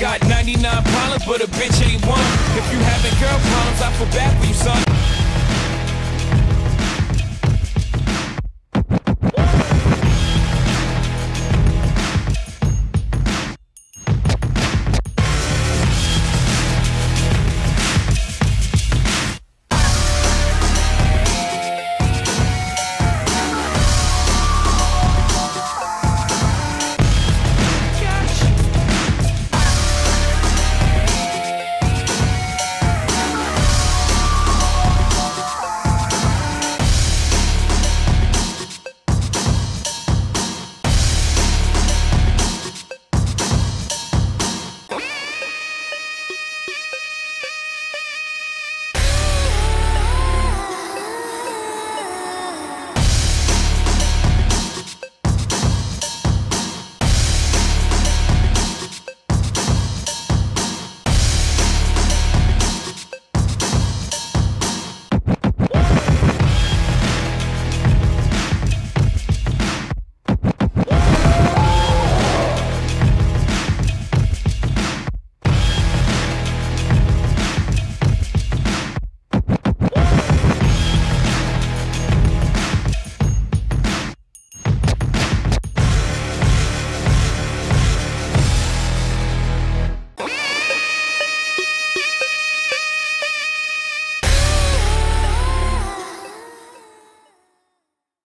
got 99 problems, but a bitch ain't one. If you